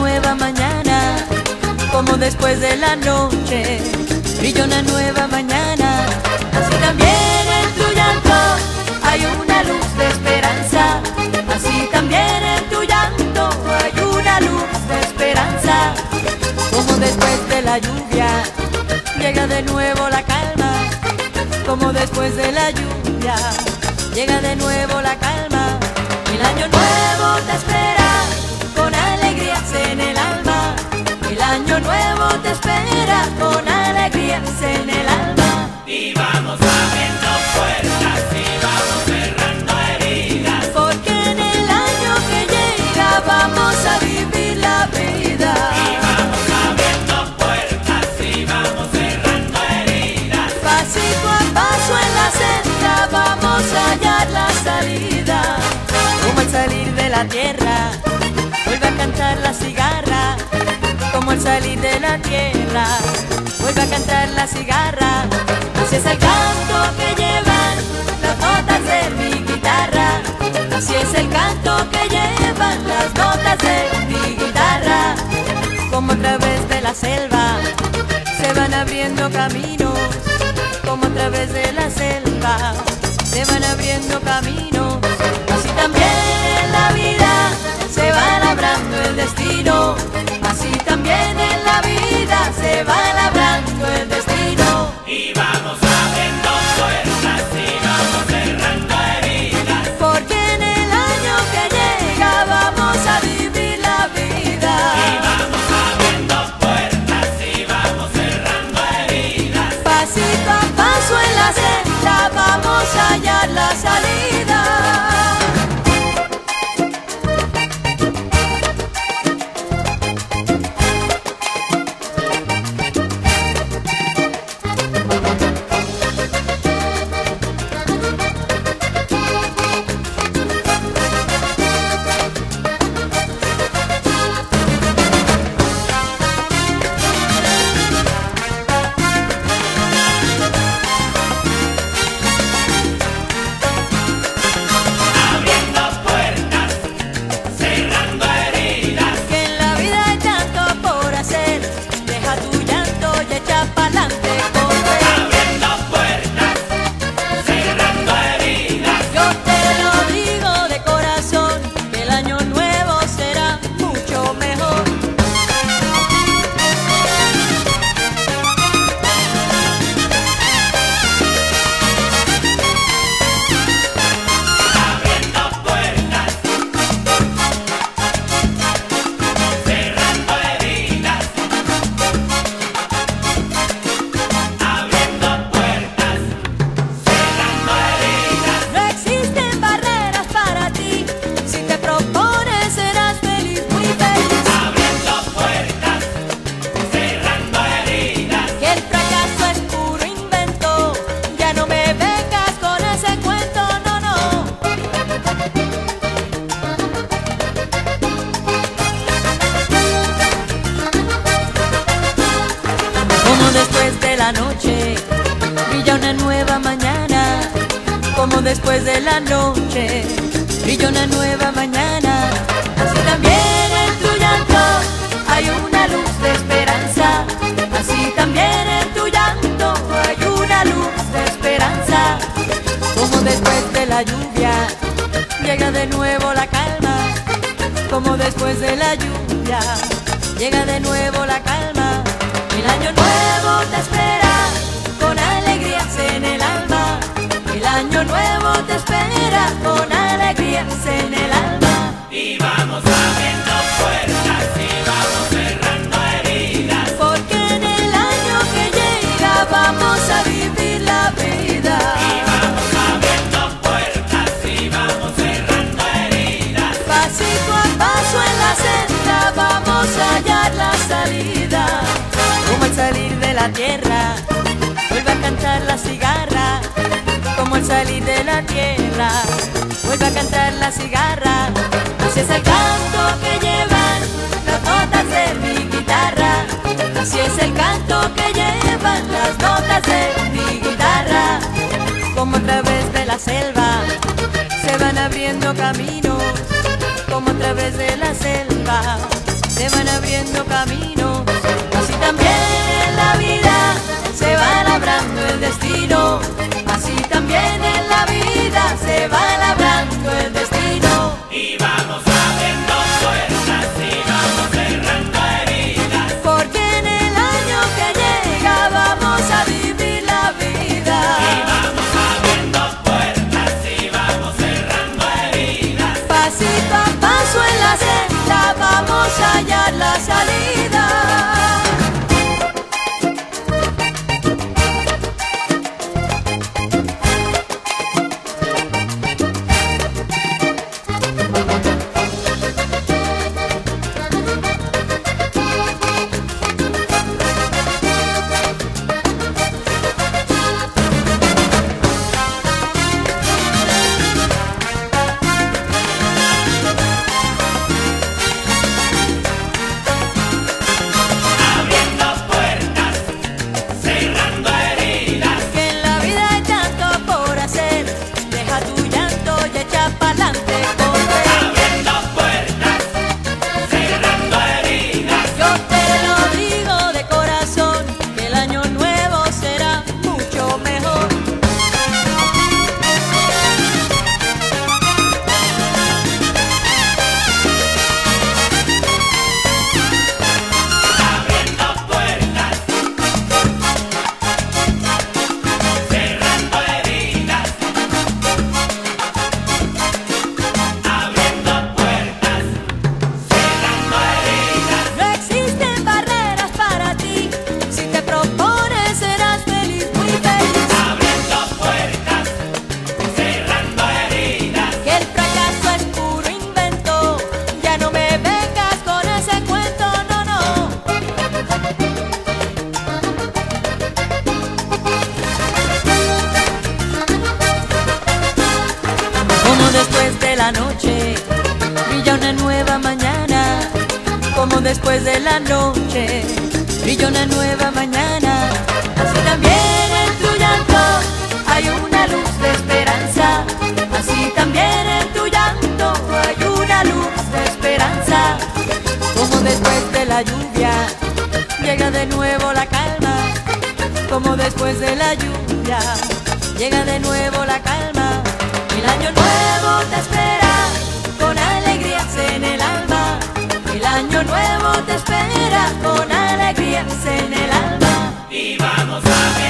nueva mañana, como después de la noche brilla una nueva mañana, así también en tu llanto hay una luz de esperanza, así también en tu llanto hay una luz de esperanza, como después de la lluvia llega de nuevo la calma, como después de la lluvia llega de nuevo la calma, el año nuevo te espera con alegrías en el alma, el año nuevo te espera con alegrías en el alma. Y vamos abriendo puertas y vamos cerrando heridas. Porque en el año que llega vamos a vivir la vida. Y vamos abriendo puertas y vamos cerrando heridas. Pasito a paso en la senda vamos a hallar la salida. Como al salir de la tierra, Salir de la tierra, vuelve a cantar la cigarra. Así es el canto que llevan las notas de mi guitarra. Así es el canto que llevan las notas de mi guitarra. Como a través de la selva se van abriendo caminos como a través de la selva se van abriendo caminos. Así también en la vida se va labrando el destino. Después de la noche brilla una nueva mañana. Así también en tu llanto hay una luz de esperanza. Así también en tu llanto hay una luz de esperanza. Como después de la lluvia llega de nuevo la calma. Como después de la lluvia llega de nuevo la calma. El año nuevo te espera con alegrías en el alma. El año nuevo te espera con alegrías en el alma. Y vamos abriendo puertas y vamos cerrando heridas. Porque en el año que llega vamos a vivir la vida. Y vamos abriendo puertas y vamos cerrando heridas. Pasito a paso en la senda vamos a hallar la salida. Como al salir de la tierra, salir de la tierra, vuelve a cantar la cigarra. Así es el canto que llevan las notas de mi guitarra. Así es el canto que llevan las notas de mi guitarra. Como a través de la selva se van abriendo caminos como a través de la selva se van abriendo caminos. Después de la noche brilla una nueva mañana. Así también en tu llanto hay una luz de esperanza. Así también en tu llanto hay una luz de esperanza. Como después de la lluvia llega de nuevo la calma. Como después de la lluvia llega de nuevo la calma. El año nuevo te espera año nuevo te espera con alegrías en el alma. Y vamos abriendo puertas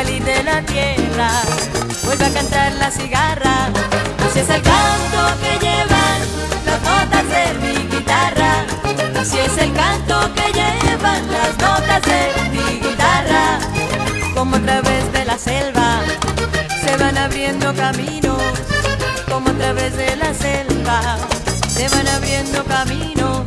Salir de la tierra, vuelve a cantar la cigarra. Así es el canto que llevan las notas de mi guitarra. Así es el canto que llevan las notas de mi guitarra. Como a través de la selva se van abriendo caminos como a través de la selva se van abriendo caminos.